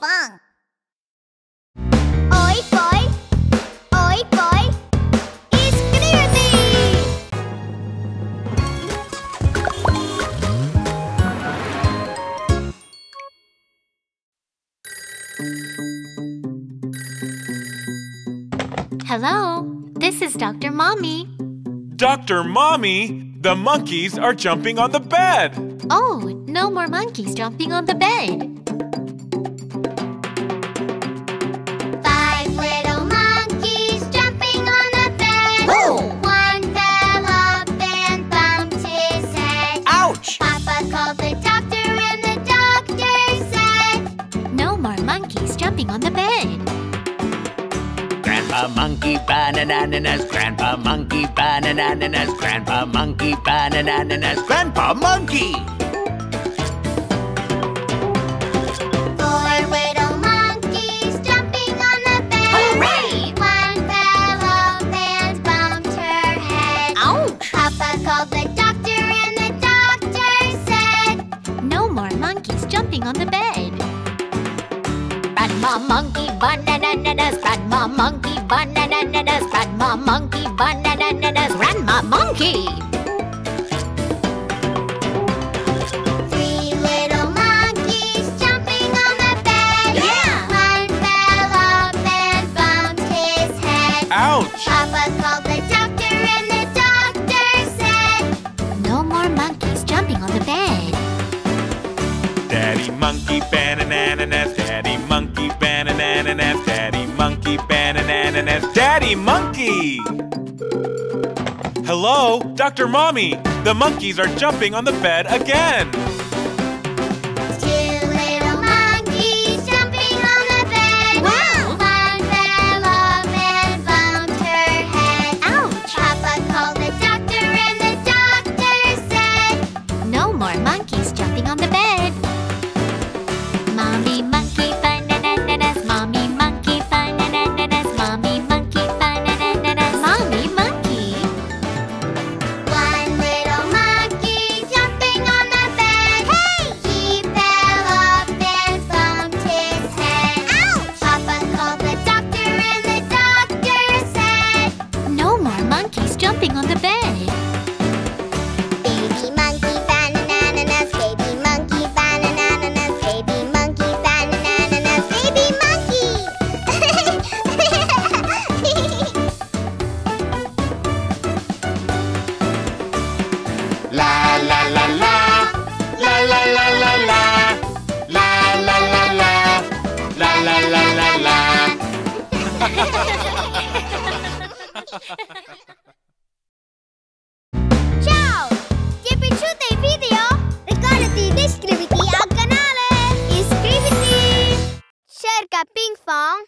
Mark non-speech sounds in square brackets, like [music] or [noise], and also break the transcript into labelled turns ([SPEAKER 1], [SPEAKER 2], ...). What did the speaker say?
[SPEAKER 1] pang. Hoy poi, hoy poi, inscríbete.
[SPEAKER 2] Hello, this is Dr. Mommy.
[SPEAKER 3] Dr. Mommy, the monkeys are jumping on the bed.
[SPEAKER 2] Oh, no more monkeys jumping on the bed.
[SPEAKER 4] Grandpa monkey banananas, Grandpa monkey banananas, Grandpa monkey banananas, Grandpa monkey.
[SPEAKER 1] Four little monkeys jumping on the bed.
[SPEAKER 2] Hooray!
[SPEAKER 1] One fellow man bumped her head.
[SPEAKER 2] Oh!
[SPEAKER 1] Papa called the doctor, and the doctor said,
[SPEAKER 2] No more monkeys jumping on the bed.
[SPEAKER 1] The doctor said,
[SPEAKER 2] No more monkeys jumping on the bed.
[SPEAKER 3] Grandma monkey grandma monkey banananas, grandma monkey banananas, grandma monkey.
[SPEAKER 1] Three little monkeys jumping on the bed.
[SPEAKER 2] Yeah!
[SPEAKER 1] One fell off and bumped his head.
[SPEAKER 2] Ouch!
[SPEAKER 1] Papa called the doctor and the doctor said,
[SPEAKER 2] No more monkeys jumping on the bed. Daddy monkey banananas, monkey! Hello, Dr. Mommy!
[SPEAKER 1] The monkeys are jumping on the bed again!
[SPEAKER 2] Two little monkeys jumping on the bed.
[SPEAKER 1] Baby monkey banananas, baby monkey baby monkey baby monkey. [laughs]
[SPEAKER 4] La la la, la la la la la, la la la la, la la la la la. [laughs] [laughs]
[SPEAKER 1] Ciao! Ti è piaciuto il video? Ricordati di iscriverti al canale! Iscriviti! Cerca Ping Pong